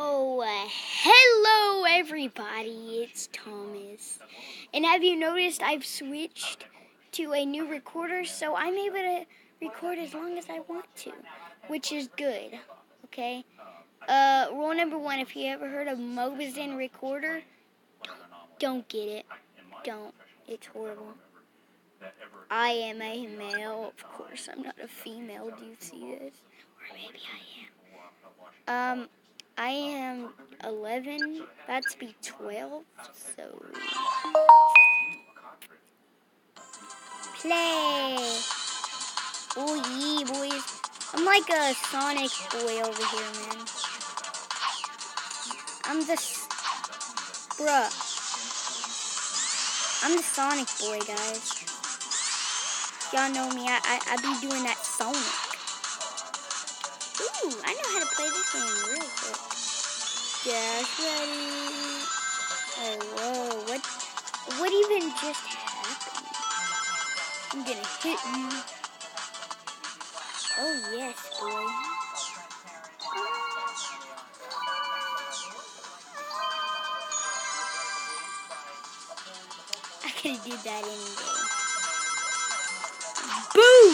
Oh, uh, hello everybody, it's Thomas. And have you noticed I've switched to a new recorder so I'm able to record as long as I want to, which is good, okay? Uh, rule number one, if you ever heard of Mobizen recorder, don't get it. Don't. It's horrible. I am a male, of course. I'm not a female. Do you see this? Or maybe I am. Um, I am 11, about to be 12, so. Play! Oh, yeah, boys. I'm like a Sonic boy over here, man. I'm the. Bruh. I'm the Sonic boy, guys. Y'all know me, I, I, I be doing that Sonic. I know how to play this game real quick. Dash ready. Oh, whoa, what, what even just happened? I'm gonna hit you. Oh, yes, boy. I could did that any day. Boom!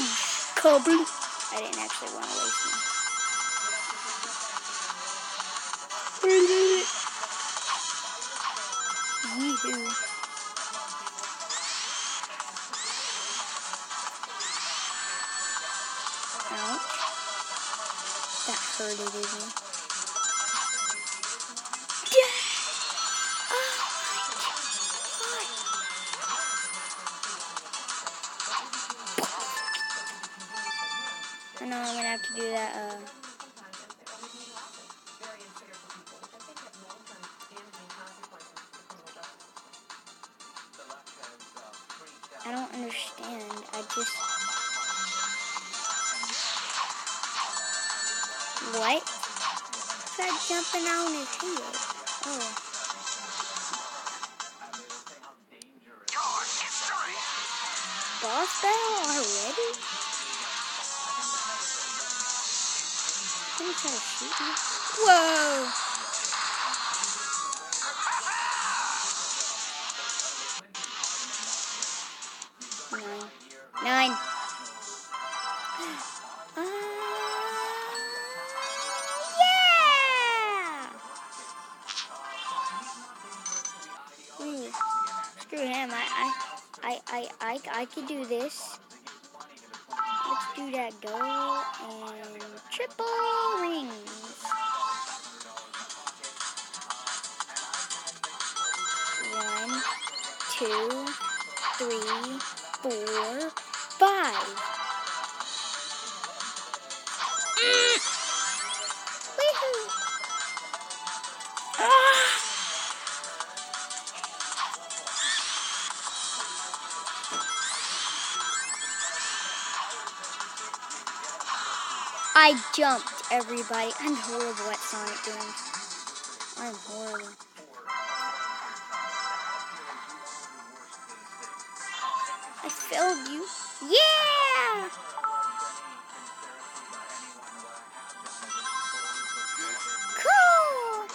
Cobble. I didn't actually want to waste my. Yeah! Oh god! I know I'm gonna have to do that, uh. I don't understand. I just. What? That jumping on his head. Oh. Boss battle already? Somebody try to shoot me? Whoa! Nine. Screw him. I, I, I, I, I, I could do this. Let's do that goal and triple rings. One, two, three, four, five. I jumped everybody. I'm horrible at Sonic games. I'm horrible. I failed you. Yeah! Cool!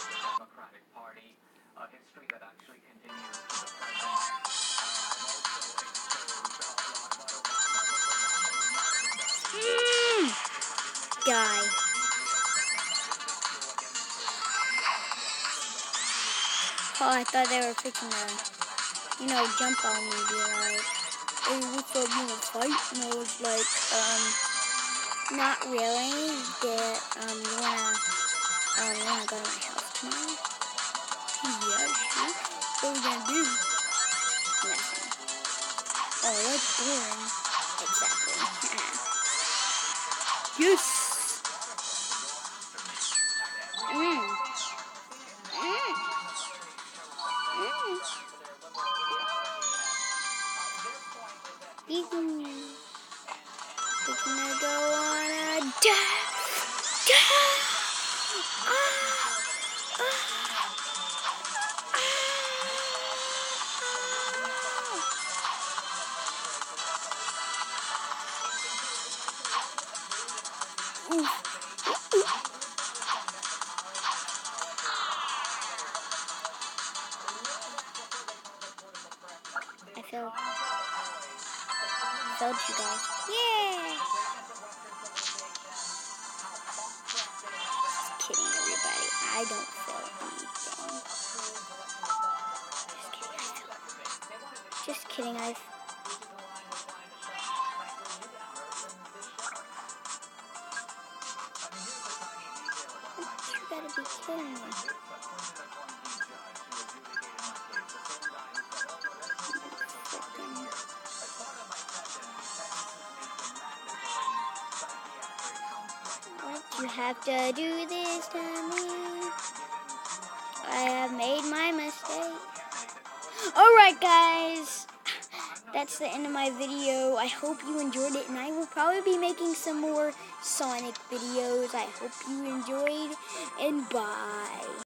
Die. Oh, I thought they were picking to, you know, jump on me, be like, hey, what's up, you wanna fight? And I was like, um, not really, but, um, you wanna, um, you wanna go to my house tomorrow? Yeah, sure. What are we gonna do? Nothing. Oh, that's boring. Exactly. yes! I failed. I failed you guys. Yeah! I don't fail anything. Just kidding. I. Just kidding. I. You gotta be kidding me. You have to do this to me? I have made my mistake. Alright, guys. That's the end of my video. I hope you enjoyed it, and I will probably be making some more Sonic videos. I hope you enjoyed, and bye.